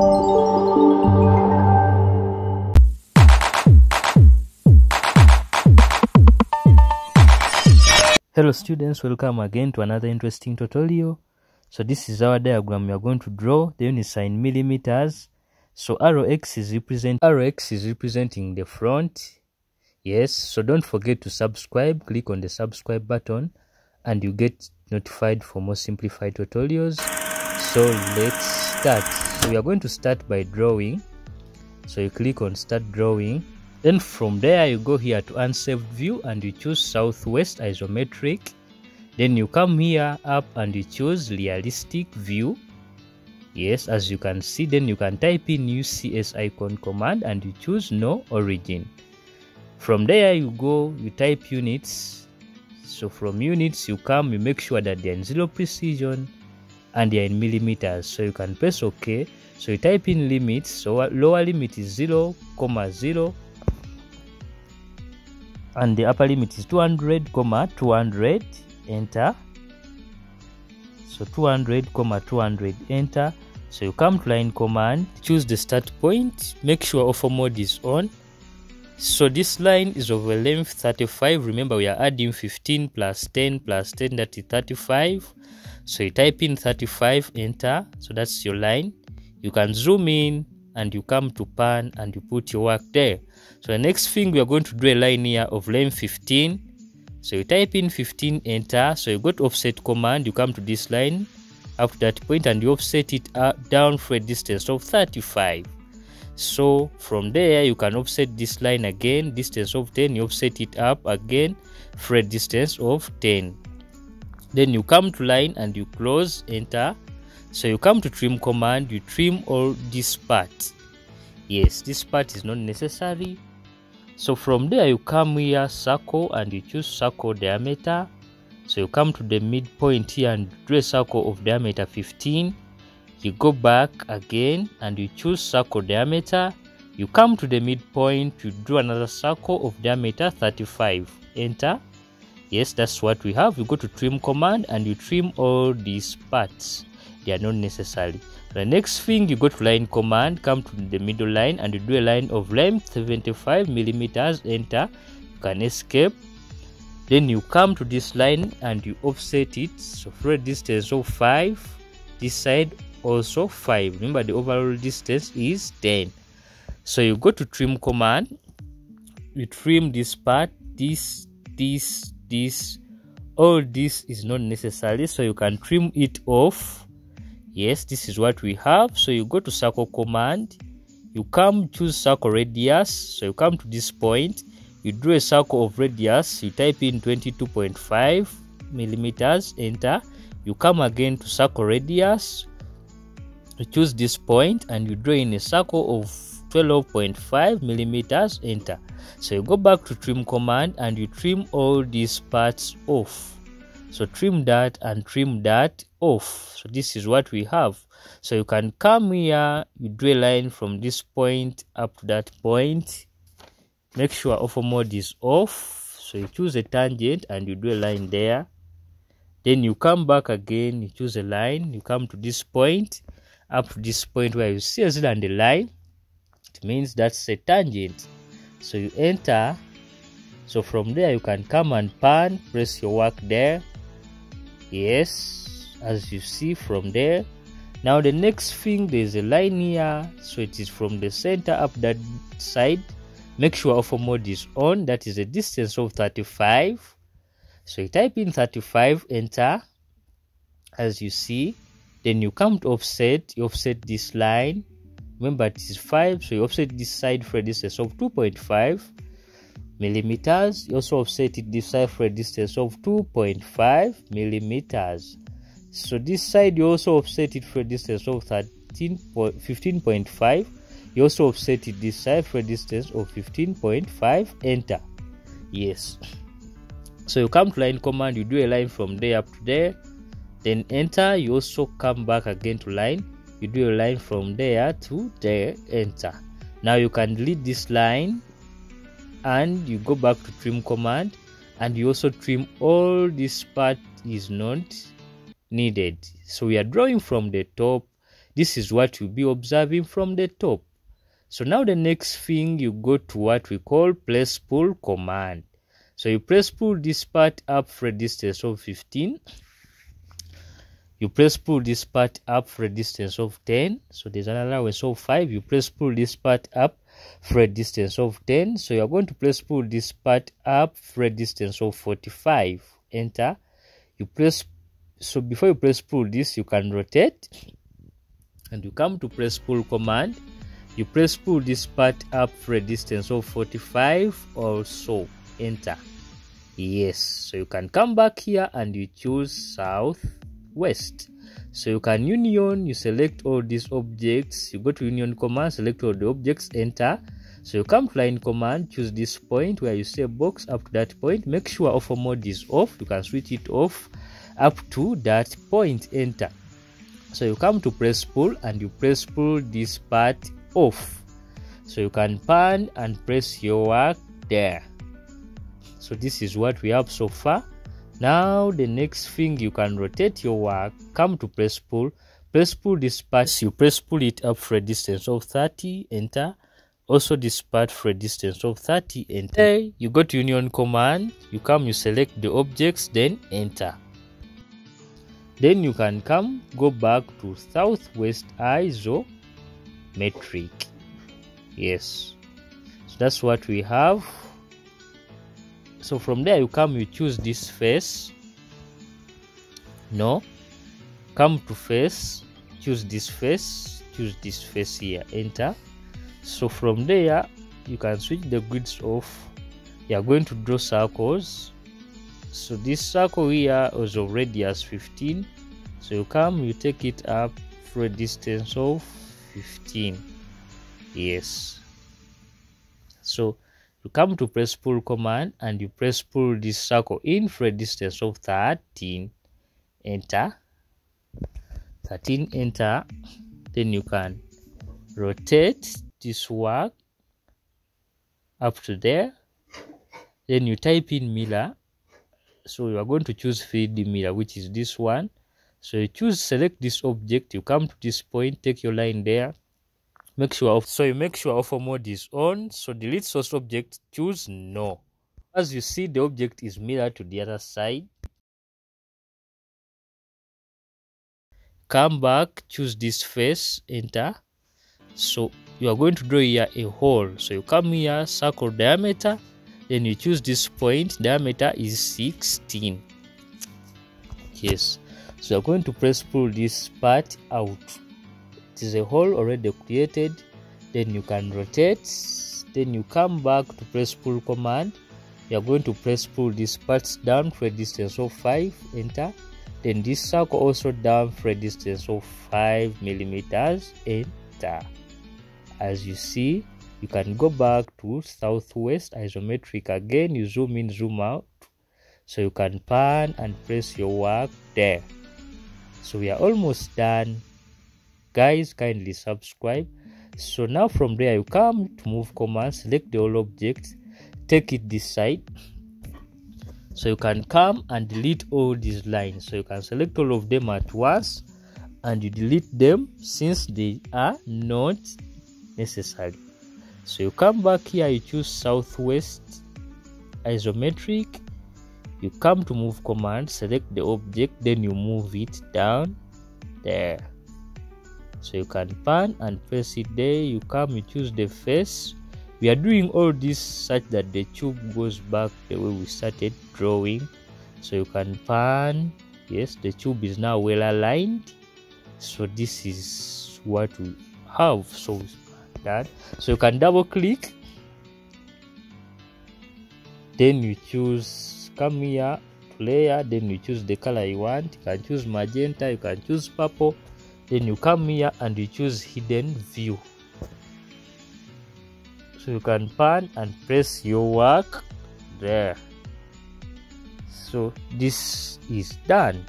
Hello students, welcome again to another interesting tutorial. So this is our diagram we are going to draw the unit sign millimeters. So RX is represent RX is representing the front. Yes, so don't forget to subscribe. Click on the subscribe button and you get notified for more simplified tutorials. So let's start. So we are going to start by drawing. So you click on start drawing then from there you go here to unsaved view and you choose southwest isometric. Then you come here up and you choose realistic view. Yes, as you can see, then you can type in UCS icon command and you choose no origin. From there you go, you type units. So from units you come, you make sure that they're in zero precision and they're in millimeters. So you can press OK. So you type in limits. So lower limit is 0, comma 0 and the upper limit is 200 comma 200 enter. So 200 comma 200 enter. So you come to line command. Choose the start point. Make sure ortho mode is on. So this line is of a length 35 remember we are adding 15 plus 10 plus 10 that is 35 so you type in 35 enter. So that's your line. You can zoom in and you come to pan and you put your work there. So the next thing we are going to draw a line here of length 15 so you type in 15 enter. So you go to offset command you come to this line up that point and you offset it uh, down for a distance of 35 so from there you can offset this line again. Distance of 10 you offset it up again for a distance of 10 then you come to line and you close enter. So you come to trim command you trim all this part. Yes this part is not necessary. So from there you come here circle and you choose circle diameter. So you come to the midpoint here and draw a circle of diameter 15 you go back again and you choose circle diameter. You come to the midpoint you draw another circle of diameter 35 enter yes that's what we have. You go to trim command and you trim all these parts. They are not necessary. The next thing you go to line command come to the middle line and you do a line of length 75 millimeters enter you can escape. Then you come to this line and you offset it. So for a distance of 5 this side also 5 remember the overall distance is 10 so you go to trim command you trim this part this this this all this is not necessary so you can trim it off. Yes this is what we have. So you go to circle command. You come choose circle radius. So you come to this point. You draw a circle of radius. You type in 22.5 millimeters enter. You come again to circle radius. You choose this point and you draw in a circle of 12.5 millimeters enter. So you go back to trim command and you trim all these parts off. So trim that and trim that off. So this is what we have. So you can come here you draw a line from this point up to that point. Make sure ortho mode is off. So you choose a tangent and you draw a line there. Then you come back again you choose a line you come to this point up to this point where you see a zero and a line means that's a tangent so you enter. So from there you can come and pan press your work there. Yes as you see from there. Now the next thing there's a line here. So it is from the center up that side. Make sure ortho mode is on. That is a distance of 35 so you type in 35 enter. As you see then you come to offset. You offset this line remember this is 5 so you offset this side for a distance of 2.5 millimeters. You also offset it this side for a distance of 2.5 millimeters. So this side you also offset it for a distance of 13 15.5 you also offset it this side for a distance of 15.5 enter. Yes. So you come to line command you do a line from there up to there then enter. You also come back again to line you do a line from there to there enter. Now you can delete this line and you go back to trim command and you also trim all this part is not needed. So we are drawing from the top. This is what you'll be observing from the top. So now the next thing you go to what we call press pull command. So you press pull this part up for a distance of 15 you press pull this part up for a distance of 10 so there's an allowance of 5 you press pull this part up for a distance of 10 so you're going to press pull this part up for a distance of 45 enter. You press so before you press pull this you can rotate. And you come to press pull command. You press pull this part up for a distance of 45 or so enter. Yes. So you can come back here and you choose south west. So you can union you select all these objects. You go to union command select all the objects enter. So you come to line command choose this point where you say box. Up to that point make sure ortho mode is off. You can switch it off up to that point enter. So you come to press pull and you press pull this part off. So you can pan and press your work there. So this is what we have so far now the next thing you can rotate your work. Come to press pull. Press pull this part you. Press pull it up for a distance of 30 enter. Also this part for a distance of 30 enter. You go to union command. You come you select the objects then enter. Then you can come go back to southwest isometric yes. So that's what we have so from there you come you choose this face. No. Come to face. Choose this face. Choose this face here. Enter. So from there you can switch the grids off. You are going to draw circles. So this circle here was already as 15 so you come you take it up for a distance of 15 yes. So you come to press pull command and you press pull this circle in for a distance of 13 enter. 13 enter. Then you can rotate this work up to there. Then you type in mirror so you are going to choose 3d mirror which is this one. So you choose select this object. You come to this point take your line there make sure so you make sure ortho mode is on. So delete source object choose no. As you see the object is mirrored to the other side. Come back choose this face enter. So you are going to draw here a hole. So you come here circle diameter then you choose this point diameter is 16 yes. So you're going to press pull this part out is a hole already created. Then you can rotate. Then you come back to press pull command. You are going to press pull this part down. For a distance of 5 enter. Then this circle also down. For a distance of 5 millimeters. Enter. As you see you can go back to southwest isometric again. You zoom in zoom out. So you can pan and press your work there. So we are almost done guys kindly subscribe. So now from there you come to move command select the all objects take it this side. So you can come and delete all these lines. So you can select all of them at once and you delete them since they are not necessary. So you come back here you choose southwest isometric. You come to move command select the object then you move it down there so you can pan and press it. There you come you choose the face. We are doing all this such that the tube goes back the way we started drawing. So you can pan yes the tube is now well aligned. So this is what we have so that. So you can double click. Then you choose come here layer then you choose the color you want. You can choose magenta you can choose purple then you come here and you choose hidden view. So you can pan and press your work there. So this is done